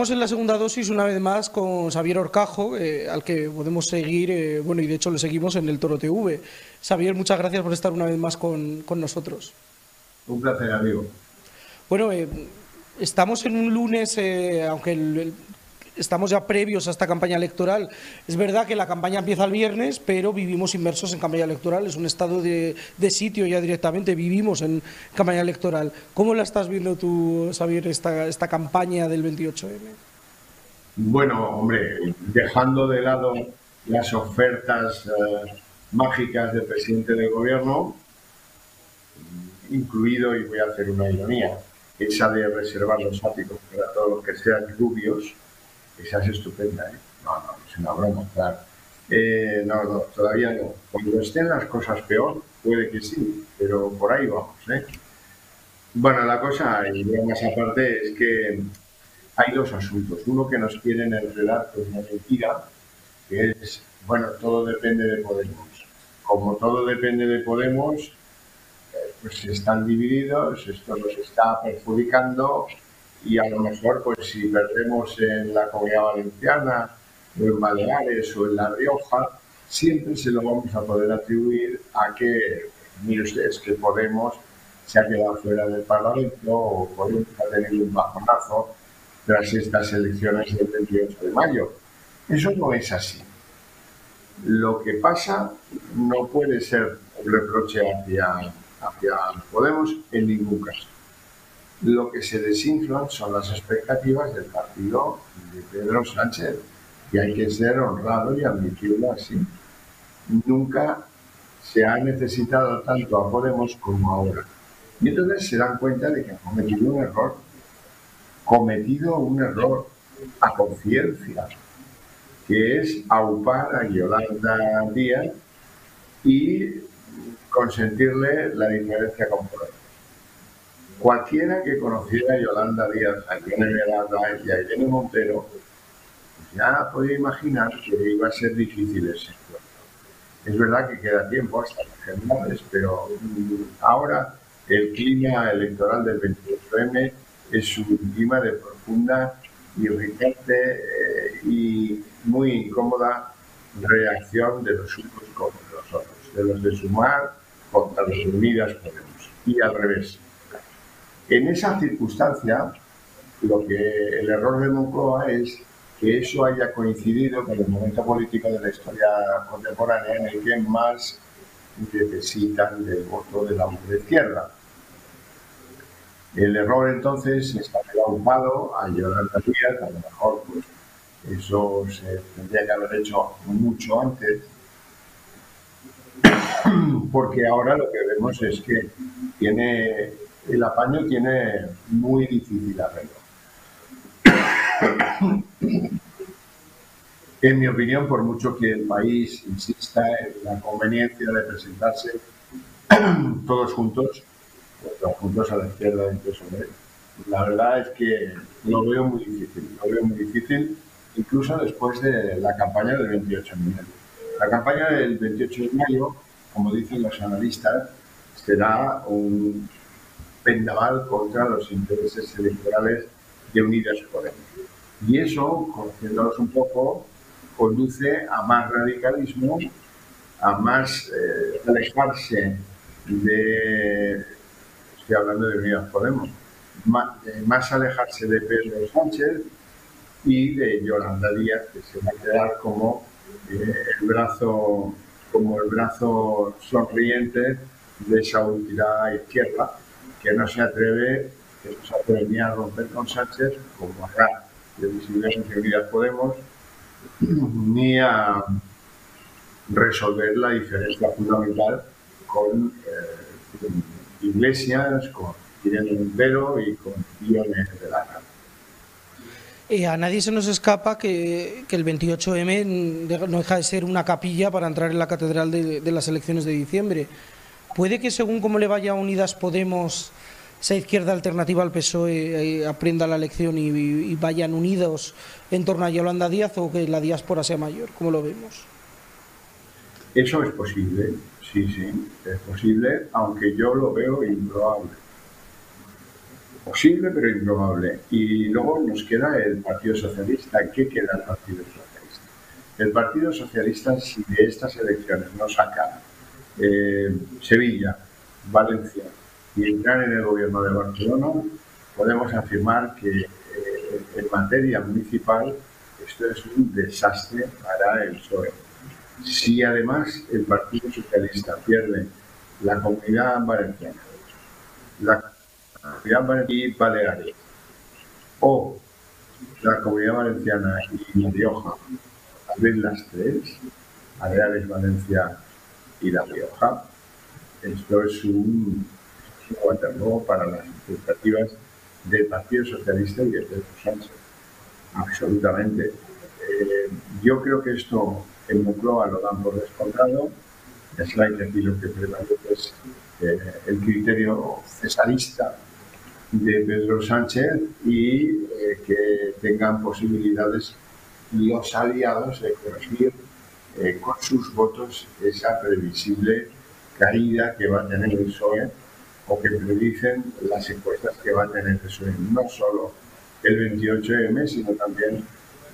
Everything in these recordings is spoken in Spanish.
Estamos en la segunda dosis una vez más con Xavier Orcajo, eh, al que podemos seguir, eh, bueno, y de hecho le seguimos en el Toro TV. Xavier, muchas gracias por estar una vez más con, con nosotros. Un placer, amigo. Bueno, eh, estamos en un lunes, aunque el, estamos ya previos a esta campaña electoral. Es verdad que la campaña empieza el viernes, pero vivimos inmersos en campaña electoral. Es un estado de, sitio ya directamente, vivimos en campaña electoral. ¿Cómo la estás viendo tú, Xavier, esta, esta campaña del 28M? Bueno, hombre, dejando de lado las ofertas eh, mágicas del presidente del gobierno, incluido, y voy a hacer una ironía, esa de reservar los áticos para todos los que sean rubios, es estupenda, ¿eh? No, no, es una broma, claro. Eh, no, no, todavía no. Cuando estén las cosas peor, puede que sí, pero por ahí vamos, ¿eh? Bueno, la cosa, y más aparte, es que hay dos asuntos. Uno que nos quieren enredar con una mentira, que es, bueno, todo depende de Podemos. Como todo depende de Podemos, eh, pues están divididos, esto nos está perjudicando, y a lo mejor pues si perdemos en la comunidad valenciana o en Baleares o en La Rioja, siempre se lo vamos a poder atribuir a que, mire ustedes, que Podemos se ha quedado fuera del Parlamento o Podemos ha tenido un bajonazo tras estas elecciones del 28 de mayo. Eso no es así. Lo que pasa no puede ser un reproche hacia, hacia Podemos en ningún caso lo que se desinflan son las expectativas del partido de Pedro Sánchez. Y hay que ser honrado y admitirlo así. Nunca se ha necesitado tanto a Podemos como ahora. Y entonces se dan cuenta de que han cometido un error. Cometido un error a conciencia, que es aupar a Yolanda Díaz y consentirle la diferencia con Podemos. Cualquiera que conociera a Yolanda Díaz, a Irene Velada y a Irene Montero, ya podía imaginar que iba a ser difícil ese encuentro. Es verdad que queda tiempo hasta las generales, pero ahora el clima electoral del 28M es un clima de profunda, irritante eh, y muy incómoda reacción de los unos contra los otros, de los de Sumar contra los Unidas Podemos, y al revés. En esa circunstancia, lo que el error de Moncloa es que eso haya coincidido con el momento político de la historia contemporánea en el que más necesitan del voto de la mujer izquierda. El error entonces está preocupado a Yolanda Díaz, a lo mejor pues, eso se tendría que haber hecho mucho antes, porque ahora lo que vemos es que tiene el apaño tiene muy difícil arreglo. en mi opinión, por mucho que el país insista en la conveniencia de presentarse todos juntos, todos juntos a la izquierda de PSOE, la verdad es que lo veo muy difícil, lo veo muy difícil, incluso después de la campaña del 28 de mayo. La campaña del 28 de mayo, como dicen los analistas, será un vendaval contra los intereses electorales de Unidas Podemos. Y eso, conociéndolos un poco, conduce a más radicalismo, a más eh, alejarse de, estoy hablando de Unidas Podemos, más, alejarse de Pedro Sánchez y de Yolanda Díaz, que se va a quedar como eh, el brazo como el brazo sonriente de esa unidad izquierda que no se atreve, que no se a romper con Sánchez, como acá de Visibilidad y Unidas Podemos, ni a resolver la diferencia fundamental con eh, Iglesias, con Irene Montero y con Guiones de la. Eh, a nadie se nos escapa que, que, el 28M no deja de ser una capilla para entrar en la catedral de las elecciones de diciembre. ¿Puede que según cómo le vaya a Unidas Podemos, esa izquierda alternativa al PSOE eh, aprenda la lección y, vayan unidos en torno a Yolanda Díaz o que la diáspora sea mayor? ¿Cómo lo vemos? Eso es posible, sí, sí, es posible, aunque yo lo veo improbable. posible pero improbable. Y luego nos queda el Partido Socialista. ¿Qué queda el Partido Socialista? El Partido Socialista, si de estas elecciones no saca eh, Sevilla, Valencia y entrar en el gobierno de Barcelona, podemos afirmar que eh, en materia municipal esto es un desastre para el PSOE. Si además el Partido Socialista pierde la comunidad valenciana, la comunidad valenciana y Baleares, o la comunidad valenciana y Rioja, a ver las tres, Baleares, Valencia y La Rioja, esto es un, es para las expectativas del Partido Socialista y de Pedro Sánchez. Absolutamente. Eh, yo creo que esto en Moncloa lo dan por descontado. Es la que aquí lo que prevalece es eh, el criterio cesarista de Pedro Sánchez y eh, que tengan posibilidades los aliados de corregir con sus votos esa previsible caída que va a tener el PSOE o que predicen las encuestas que va a tener el PSOE, no solo el 28M, sino también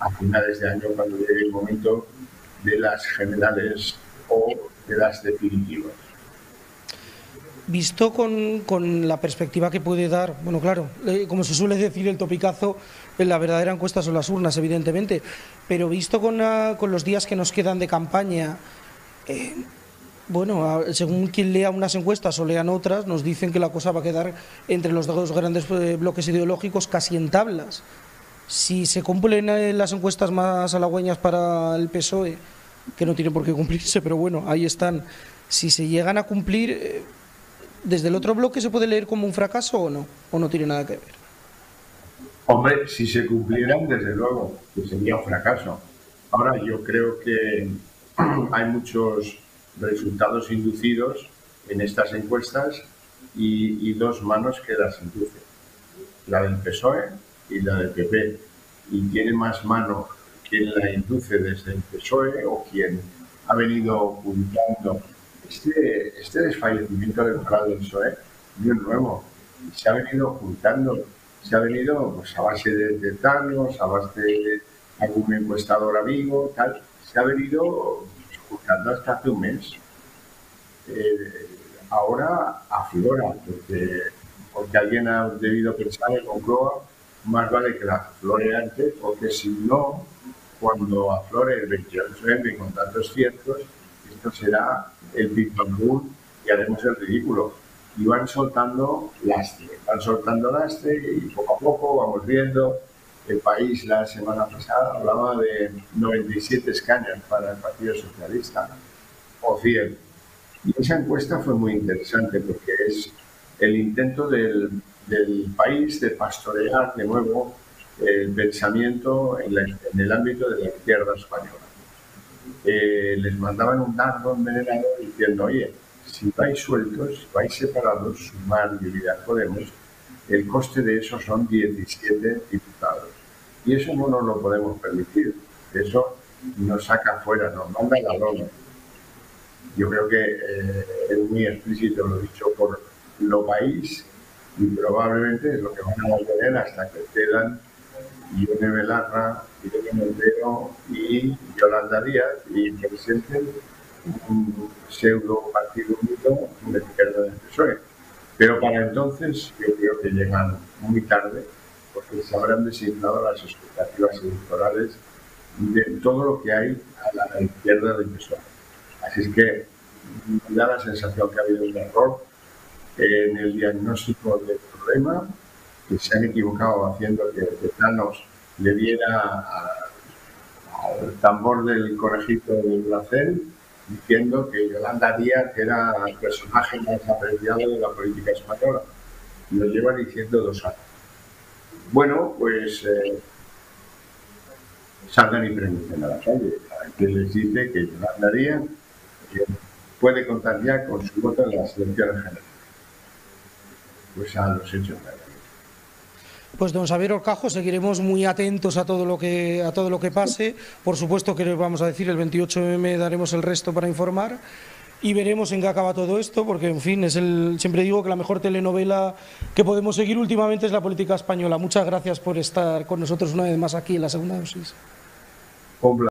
a finales de año cuando llegue el momento de las generales o de las definitivas. Visto con, la perspectiva que puede dar, bueno, claro, eh, como se suele decir, el topicazo, en la verdadera encuesta son las urnas, evidentemente, pero visto con, con los días que nos quedan de campaña, eh, bueno, según quien lea unas encuestas o lean otras, nos dicen que la cosa va a quedar entre los dos grandes eh, bloques ideológicos casi en tablas. Si se cumplen eh, las encuestas más halagüeñas para el PSOE, que no tiene por qué cumplirse, pero bueno, ahí están. Si se llegan a cumplir, eh, ¿desde el otro bloque se puede leer como un fracaso o no? ¿O no tiene nada que ver? Hombre, si se cumplieran, desde luego, que sería un fracaso. Ahora, yo creo que hay muchos resultados inducidos en estas encuestas y, dos manos que las inducen, la del PSOE y la del PP. Y tiene más mano quien la induce desde el PSOE o quien ha venido ocultando este, este desfallecimiento electoral del PSOE, no es nuevo, se ha venido ocultando, se ha venido pues, a base de tetanos, a base de algún encuestador amigo, tal, se ha venido buscando hasta hace un mes. Eh, ahora aflora, porque, porque alguien ha debido pensar en Moncloa, más vale que la aflore antes, porque si no, cuando aflore el 28 m con datos ciertos, esto será el ping y haremos el ridículo. Y van soltando lastre, van soltando lastre y poco a poco vamos viendo el país la semana pasada hablaba de 97 escaños para el Partido Socialista, o 100. Y esa encuesta fue muy interesante porque es el intento del, país de pastorear de nuevo el pensamiento en, el ámbito de la izquierda española. Eh, les mandaban un dardo envenenado diciendo, oye, si vais sueltos, si vais separados, Sumar y Unidad Podemos, el coste de eso son 17 diputados. Y eso no nos lo podemos permitir. Eso nos saca fuera, nos manda la lona. Yo creo que eh, es muy explícito lo dicho por lo país y probablemente es lo que van a mantener hasta que quedan Ione Belarra, Irene Montero y Yolanda Díaz y presenten un pseudo partido unido de izquierda del PSOE. Pero para entonces yo creo que llegan muy tarde porque se habrán designado las expectativas electorales de todo lo que hay a la izquierda del PSOE. Así es que da la sensación que ha habido un error en el diagnóstico del problema, que se han equivocado haciendo que Tetanos le diera al tambor del conejito del Blacel diciendo que Yolanda Díaz era el personaje más apreciado de la política española. Lo lleva diciendo dos años. Bueno, pues eh, salgan y pregunten a la calle, a quien les dice que Yolanda Díaz puede contar ya con su voto en las elecciones generales. Pues a los hechos pues don Xavier Orcajo, seguiremos muy atentos a todo lo que a todo lo que pase. Por supuesto que vamos a decir el 28M daremos el resto para informar y veremos en qué acaba todo esto, porque en fin, es el, siempre digo que la mejor telenovela que podemos seguir últimamente es la política española. Muchas gracias por estar con nosotros una vez más aquí en la segunda dosis.